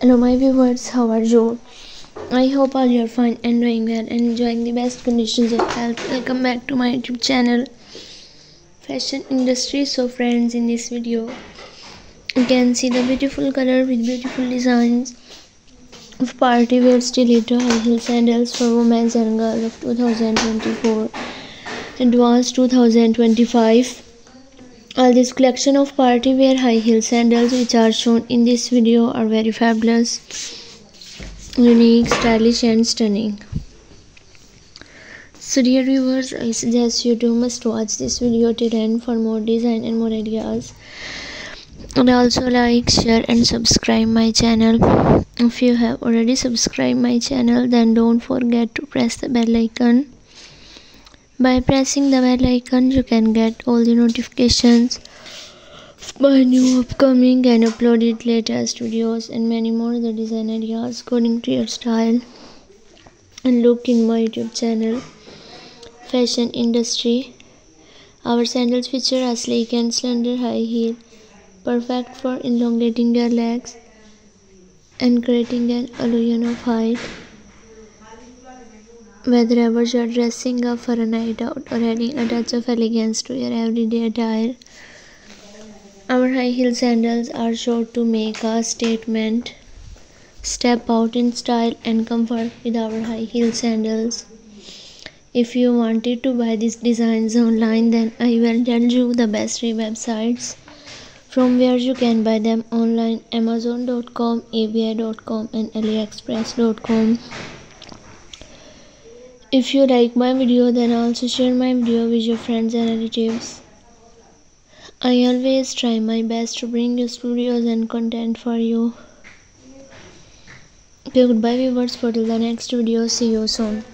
hello my viewers how are you? I hope all you are fine and doing well and enjoying the best conditions of health. Welcome back to my youtube channel fashion industry. So friends in this video you can see the beautiful color with beautiful designs of party wear stiletto high heel sandals for women and girls of 2024 and advanced 2025 all this collection of party wear high heel sandals which are shown in this video are very fabulous, unique, stylish and stunning. So dear viewers, I suggest you to must watch this video till end for more design and more ideas. And also like, share and subscribe my channel. If you have already subscribed my channel then don't forget to press the bell icon by pressing the bell icon, you can get all the notifications my new upcoming and uploaded latest videos and many more the design ideas according to your style and look in my YouTube channel. Fashion industry. Our sandals feature a sleek and slender high heel, perfect for elongating your legs and creating an illusion of height. Whether ever you're dressing up for a night out or adding a touch of elegance to your everyday attire, our high heel sandals are sure to make a statement. Step out in style and comfort with our high heel sandals. If you wanted to buy these designs online, then I will tell you the best three websites from where you can buy them online amazon.com, eBay.com, and aliexpress.com. If you like my video then also share my video with your friends and relatives. I always try my best to bring you videos and content for you. Okay, goodbye viewers for the next video. See you soon.